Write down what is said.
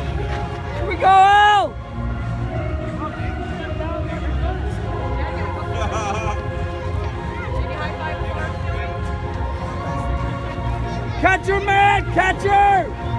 Here we go, Al! Catcher man, catcher!